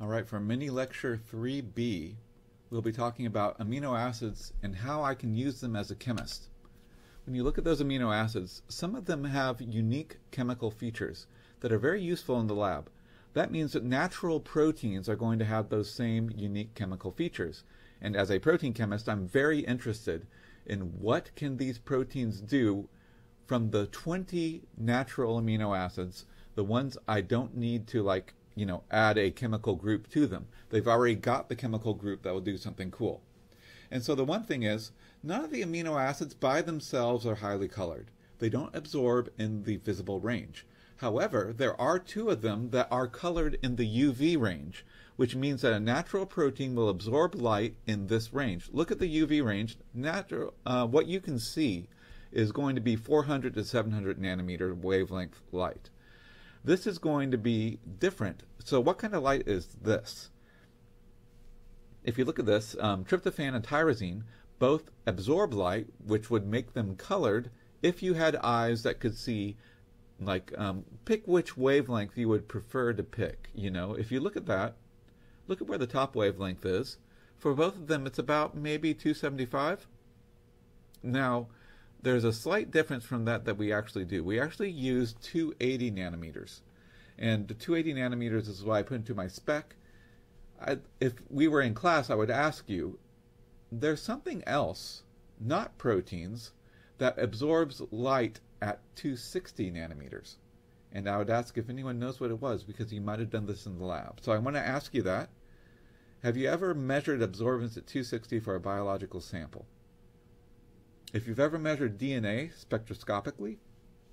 All right, for mini lecture 3B, we'll be talking about amino acids and how I can use them as a chemist. When you look at those amino acids, some of them have unique chemical features that are very useful in the lab. That means that natural proteins are going to have those same unique chemical features. And as a protein chemist, I'm very interested in what can these proteins do from the 20 natural amino acids, the ones I don't need to like you know, add a chemical group to them. They've already got the chemical group that will do something cool. And so the one thing is, none of the amino acids by themselves are highly colored. They don't absorb in the visible range. However, there are two of them that are colored in the UV range, which means that a natural protein will absorb light in this range. Look at the UV range. Natural, uh, what you can see is going to be 400 to 700 nanometer wavelength light. This is going to be different. So what kind of light is this? If you look at this, um, tryptophan and tyrosine both absorb light, which would make them colored if you had eyes that could see like um, pick which wavelength you would prefer to pick you know if you look at that look at where the top wavelength is for both of them it's about maybe 275 now there's a slight difference from that that we actually do. We actually use 280 nanometers. And the 280 nanometers is what I put into my spec. I, if we were in class, I would ask you, there's something else, not proteins, that absorbs light at 260 nanometers. And I would ask if anyone knows what it was because you might have done this in the lab. So I want to ask you that. Have you ever measured absorbance at 260 for a biological sample? If you've ever measured DNA spectroscopically,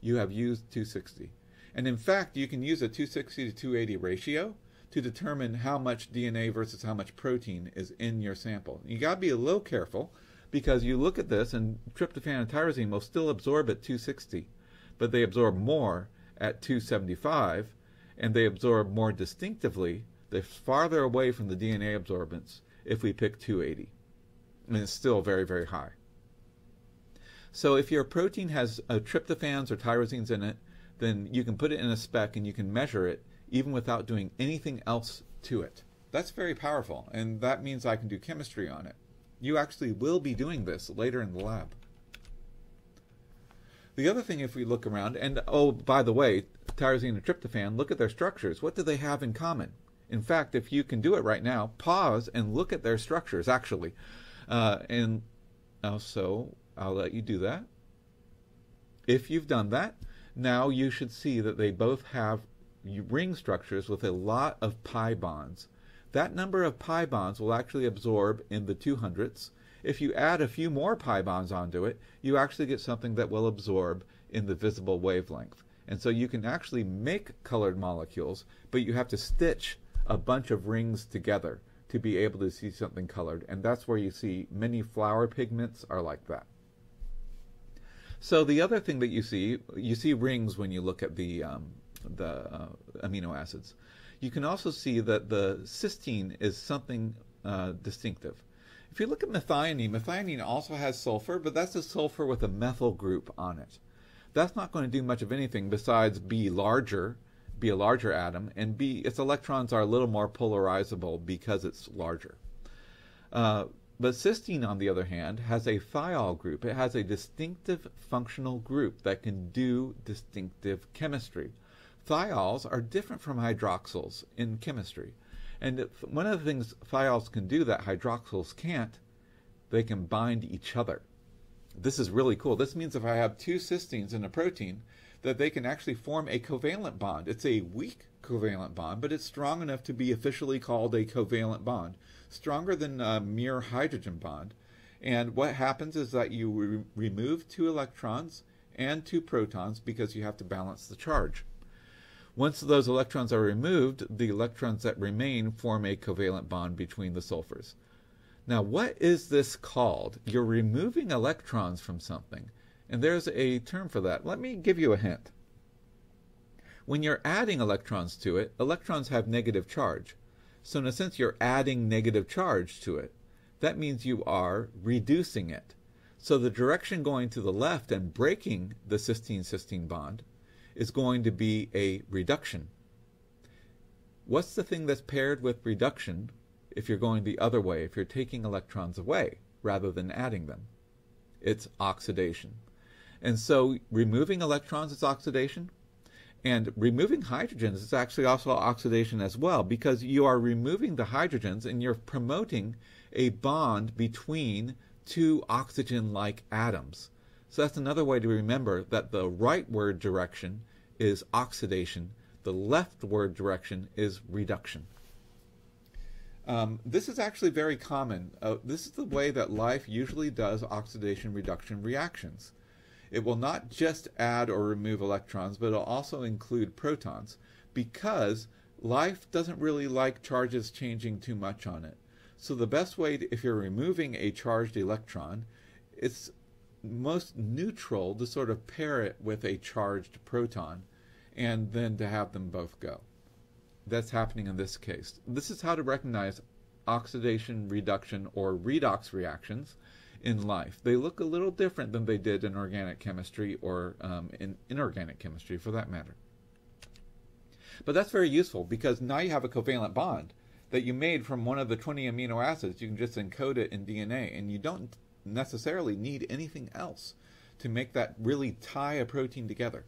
you have used 260. And in fact, you can use a 260 to 280 ratio to determine how much DNA versus how much protein is in your sample. You got to be a little careful because you look at this and tryptophan and tyrosine will still absorb at 260, but they absorb more at 275 and they absorb more distinctively. They're farther away from the DNA absorbance if we pick 280. And it's still very, very high. So if your protein has uh, tryptophans or tyrosines in it, then you can put it in a spec and you can measure it even without doing anything else to it. That's very powerful, and that means I can do chemistry on it. You actually will be doing this later in the lab. The other thing, if we look around, and oh, by the way, tyrosine and tryptophan, look at their structures. What do they have in common? In fact, if you can do it right now, pause and look at their structures, actually. Uh, and also, I'll let you do that. If you've done that, now you should see that they both have ring structures with a lot of pi bonds. That number of pi bonds will actually absorb in the 200ths. If you add a few more pi bonds onto it, you actually get something that will absorb in the visible wavelength. And so you can actually make colored molecules, but you have to stitch a bunch of rings together to be able to see something colored. And that's where you see many flower pigments are like that. So the other thing that you see, you see rings when you look at the um, the uh, amino acids. You can also see that the cysteine is something uh, distinctive. If you look at methionine, methionine also has sulfur, but that's a sulfur with a methyl group on it. That's not going to do much of anything besides be larger, be a larger atom, and be its electrons are a little more polarizable because it's larger. Uh, but cysteine, on the other hand, has a thiol group. It has a distinctive functional group that can do distinctive chemistry. Thiols are different from hydroxyls in chemistry. And one of the things thiols can do that hydroxyls can't, they can bind each other. This is really cool. This means if I have two cysteines in a protein, that they can actually form a covalent bond. It's a weak covalent bond, but it's strong enough to be officially called a covalent bond stronger than a mere hydrogen bond. And what happens is that you re remove two electrons and two protons because you have to balance the charge. Once those electrons are removed, the electrons that remain form a covalent bond between the sulfurs. Now, what is this called? You're removing electrons from something, and there's a term for that. Let me give you a hint. When you're adding electrons to it, electrons have negative charge. So in a sense, you're adding negative charge to it. That means you are reducing it. So the direction going to the left and breaking the cysteine-cysteine bond is going to be a reduction. What's the thing that's paired with reduction if you're going the other way, if you're taking electrons away rather than adding them? It's oxidation. And so removing electrons is oxidation, and removing hydrogens is actually also oxidation as well because you are removing the hydrogens and you're promoting a bond between two oxygen like atoms. So that's another way to remember that the rightward direction is oxidation, the leftward direction is reduction. Um, this is actually very common. Uh, this is the way that life usually does oxidation reduction reactions. It will not just add or remove electrons, but it'll also include protons because life doesn't really like charges changing too much on it. So the best way, to, if you're removing a charged electron, it's most neutral to sort of pair it with a charged proton and then to have them both go. That's happening in this case. This is how to recognize oxidation reduction or redox reactions in life. They look a little different than they did in organic chemistry or um, in inorganic chemistry for that matter. But that's very useful because now you have a covalent bond that you made from one of the 20 amino acids. You can just encode it in DNA and you don't necessarily need anything else to make that really tie a protein together.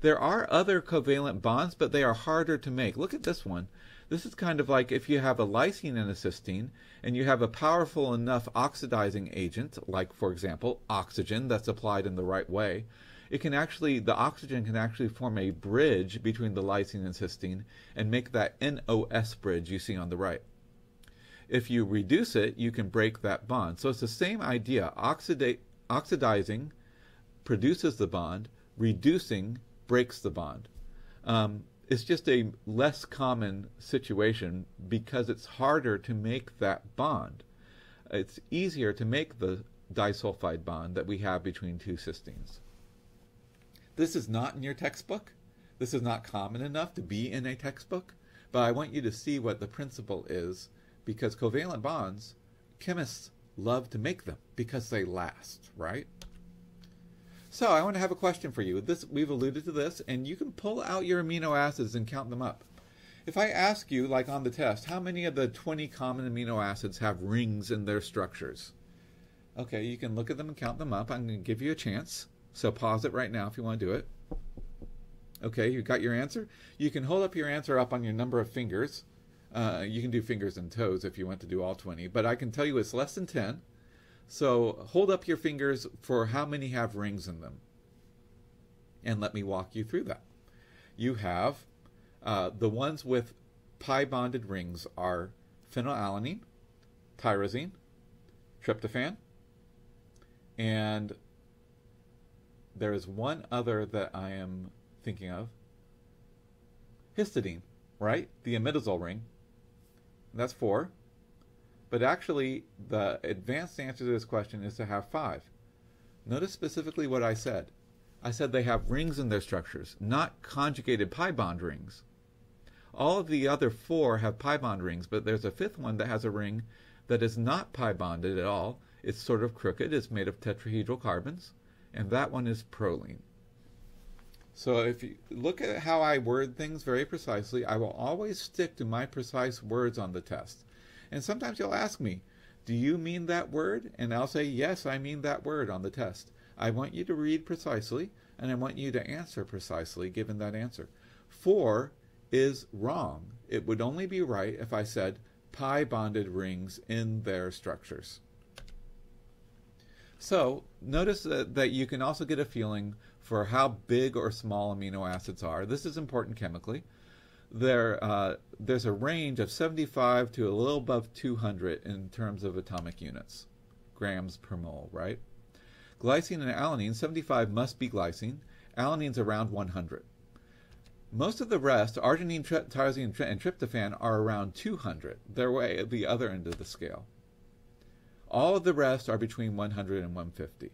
There are other covalent bonds, but they are harder to make. Look at this one. This is kind of like if you have a lysine and a cysteine, and you have a powerful enough oxidizing agent, like, for example, oxygen that's applied in the right way, it can actually, the oxygen can actually form a bridge between the lysine and cysteine and make that NOS bridge you see on the right. If you reduce it, you can break that bond. So it's the same idea. Oxidizing produces the bond, reducing breaks the bond. Um, it's just a less common situation because it's harder to make that bond. It's easier to make the disulfide bond that we have between two cysteines. This is not in your textbook. This is not common enough to be in a textbook, but I want you to see what the principle is because covalent bonds, chemists love to make them because they last, right? So I want to have a question for you. This we've alluded to this, and you can pull out your amino acids and count them up. If I ask you, like on the test, how many of the 20 common amino acids have rings in their structures? Okay, you can look at them and count them up. I'm going to give you a chance. So pause it right now if you want to do it. Okay, you got your answer? You can hold up your answer up on your number of fingers. Uh, you can do fingers and toes if you want to do all 20, but I can tell you it's less than 10. So hold up your fingers for how many have rings in them. And let me walk you through that. You have uh, the ones with pi bonded rings are phenylalanine, tyrosine, tryptophan, and there is one other that I am thinking of histidine, right? The imidazole ring. That's four. But actually, the advanced answer to this question is to have five. Notice specifically what I said. I said they have rings in their structures, not conjugated pi bond rings. All of the other four have pi bond rings, but there's a fifth one that has a ring that is not pi bonded at all. It's sort of crooked. It's made of tetrahedral carbons, and that one is proline. So if you look at how I word things very precisely, I will always stick to my precise words on the test. And sometimes you'll ask me, Do you mean that word? And I'll say, Yes, I mean that word on the test. I want you to read precisely, and I want you to answer precisely given that answer. Four is wrong. It would only be right if I said pi bonded rings in their structures. So notice that, that you can also get a feeling for how big or small amino acids are. This is important chemically there uh, there's a range of 75 to a little above 200 in terms of atomic units, grams per mole, right? Glycine and alanine, 75 must be glycine. Alanine's around 100. Most of the rest, arginine, tri- tyrosine, and tryptophan, are around 200. They're way at the other end of the scale. All of the rest are between 100 and 150.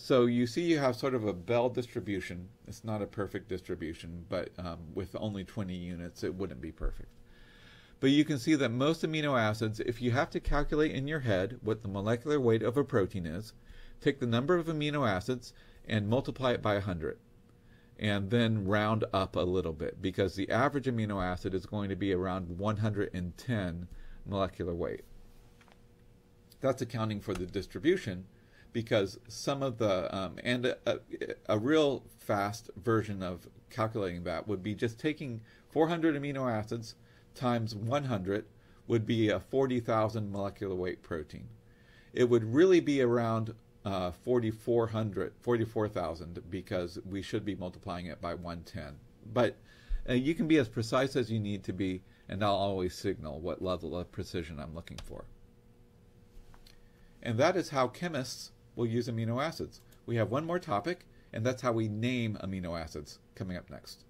So you see you have sort of a bell distribution. It's not a perfect distribution, but um, with only 20 units, it wouldn't be perfect. But you can see that most amino acids, if you have to calculate in your head what the molecular weight of a protein is, take the number of amino acids and multiply it by 100. and then round up a little bit because the average amino acid is going to be around 110 molecular weight. That's accounting for the distribution because some of the, um, and a, a, real fast version of calculating that would be just taking 400 amino acids times 100 would be a 40,000 molecular weight protein. It would really be around uh, 4,400, 44,000 because we should be multiplying it by 110. But uh, you can be as precise as you need to be, and I'll always signal what level of precision I'm looking for. And that is how chemists will use amino acids. We have one more topic, and that's how we name amino acids coming up next.